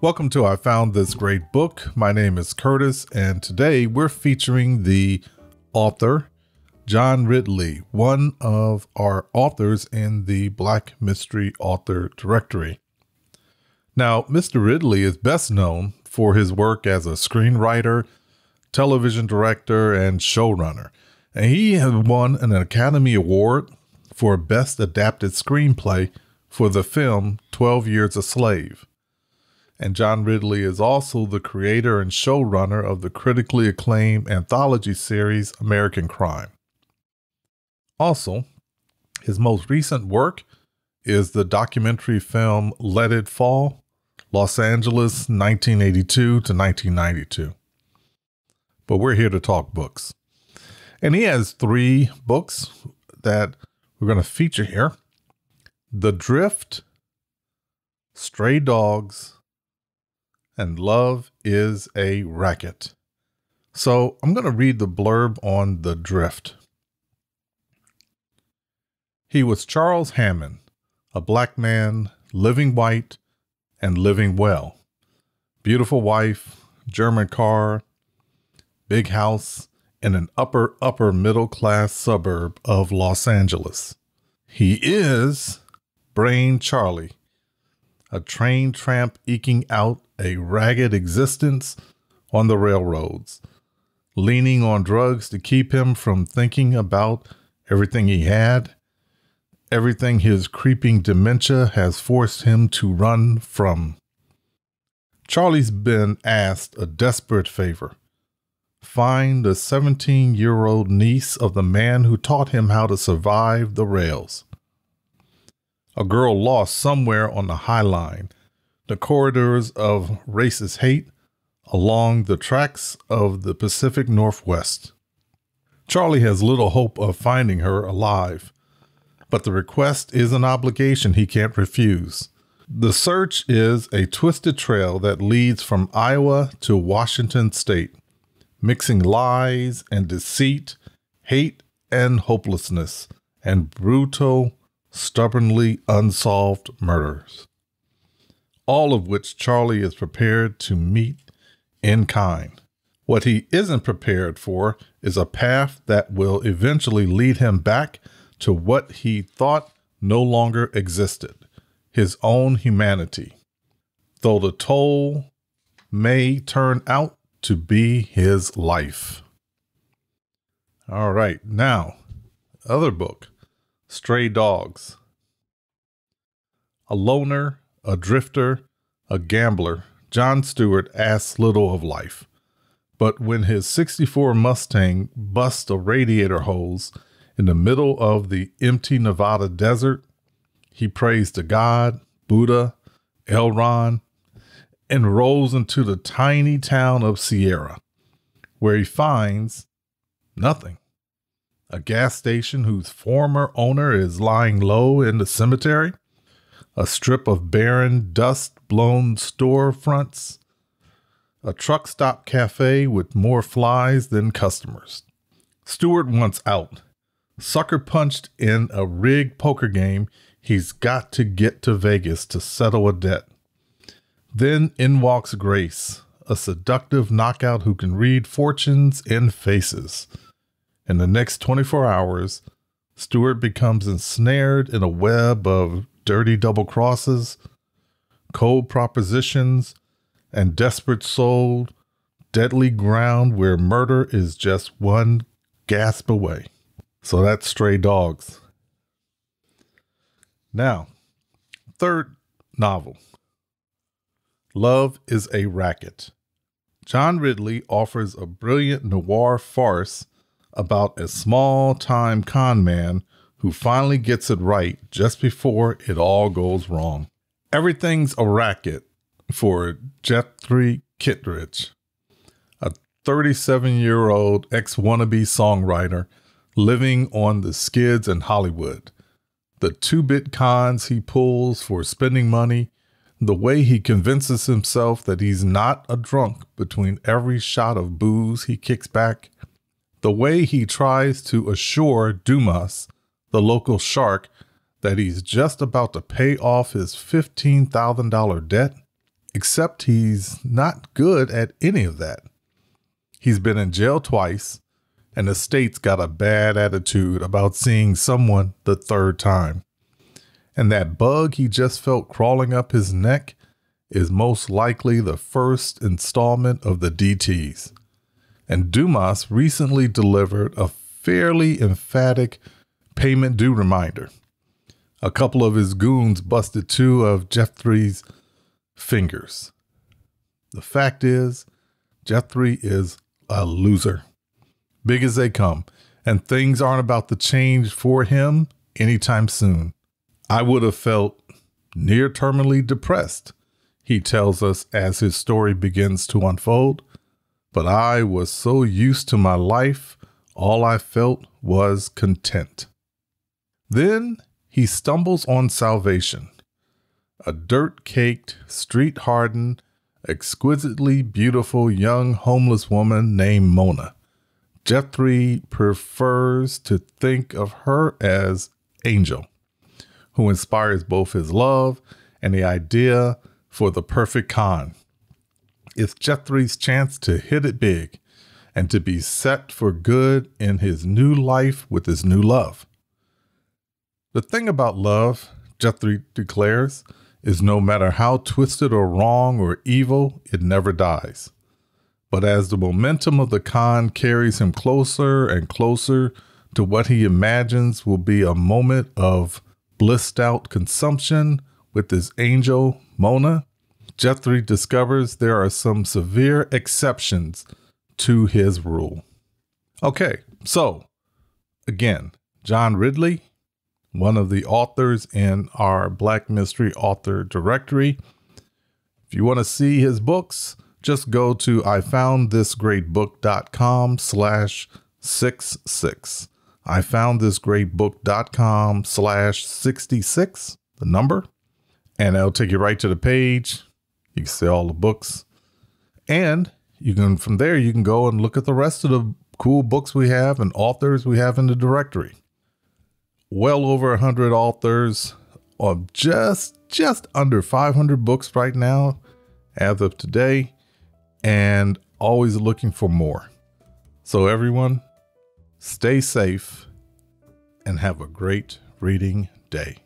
Welcome to I Found This Great Book. My name is Curtis, and today we're featuring the author, John Ridley, one of our authors in the Black Mystery Author Directory. Now, Mr. Ridley is best known for his work as a screenwriter, television director, and showrunner. And he has won an Academy Award for Best Adapted Screenplay for the film 12 Years a Slave and John Ridley is also the creator and showrunner of the critically acclaimed anthology series American Crime. Also, his most recent work is the documentary film Let It Fall, Los Angeles 1982 to 1992. But we're here to talk books. And he has three books that we're going to feature here The Drift, Stray Dogs, and love is a racket. So I'm going to read the blurb on The Drift. He was Charles Hammond, a black man, living white and living well. Beautiful wife, German car, big house in an upper, upper middle class suburb of Los Angeles. He is Brain Charlie, a train tramp eking out a ragged existence on the railroads, leaning on drugs to keep him from thinking about everything he had, everything his creeping dementia has forced him to run from. Charlie's been asked a desperate favor find the 17 year old niece of the man who taught him how to survive the rails. A girl lost somewhere on the High Line the corridors of racist hate along the tracks of the Pacific Northwest. Charlie has little hope of finding her alive, but the request is an obligation he can't refuse. The search is a twisted trail that leads from Iowa to Washington state, mixing lies and deceit, hate and hopelessness, and brutal, stubbornly unsolved murders all of which Charlie is prepared to meet in kind. What he isn't prepared for is a path that will eventually lead him back to what he thought no longer existed his own humanity, though the toll may turn out to be his life. All right, now, other book Stray Dogs. A loner a drifter, a gambler, John Stewart asks little of life. But when his 64 Mustang busts a radiator hose in the middle of the empty Nevada desert, he prays to God, Buddha, Elrond, and rolls into the tiny town of Sierra, where he finds nothing. A gas station whose former owner is lying low in the cemetery a strip of barren, dust blown storefronts, a truck stop cafe with more flies than customers. Stewart wants out. Sucker punched in a rigged poker game, he's got to get to Vegas to settle a debt. Then in walks Grace, a seductive knockout who can read fortunes and faces. In the next 24 hours, Stewart becomes ensnared in a web of dirty double crosses, cold propositions, and desperate soul, deadly ground where murder is just one gasp away. So that's Stray Dogs. Now, third novel Love is a Racket. John Ridley offers a brilliant noir farce about a small time con man who finally gets it right just before it all goes wrong. Everything's a racket for Jeffrey Kittredge, a 37 year old ex wannabe songwriter living on the skids in Hollywood. The two bit cons he pulls for spending money, the way he convinces himself that he's not a drunk between every shot of booze he kicks back, the way he tries to assure Dumas the local shark that he's just about to pay off his $15,000 debt except he's not good at any of that. He's been in jail twice, and the state's got a bad attitude about seeing someone the third time. And that bug he just felt crawling up his neck is most likely the first installment of the DTs. And Dumas recently delivered a fairly emphatic payment due reminder. A couple of his goons busted two of Jeffrey's fingers. The fact is, Jeffrey is a loser big as they come, and things aren't about to change for him anytime soon. I would have felt near terminally depressed, he tells us as his story begins to unfold. But I was so used to my life, all I felt was content. Then he stumbles on salvation a dirt caked, street hardened, exquisitely beautiful young homeless woman named Mona. Jeffrey prefers to think of her as Angel, who inspires both his love and the idea for the perfect con. It's Jeffrey's chance to hit it big and to be set for good in his new life with his new love. The thing about love, Jeffrey declares, is no matter how twisted or wrong or evil, it never dies. But as the momentum of the con carries him closer and closer to what he imagines will be a moment of blissed out consumption with his angel, Mona, Jeffrey discovers there are some severe exceptions to his rule. Okay, so again, John Ridley, one of the authors in our Black Mystery Author Directory. If you want to see his books, just go to ifoundthisgreatbook.com slash 66. ifoundthisgreatbook.com slash 66, the number, and it'll take you right to the page. You can see all the books. And you can, from there, you can go and look at the rest of the cool books we have and authors we have in the directory. Well over 100 authors of just just under 500 books right now as of today and always looking for more. So, everyone, stay safe and have a great reading day.